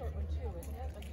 short one too, isn't it? Like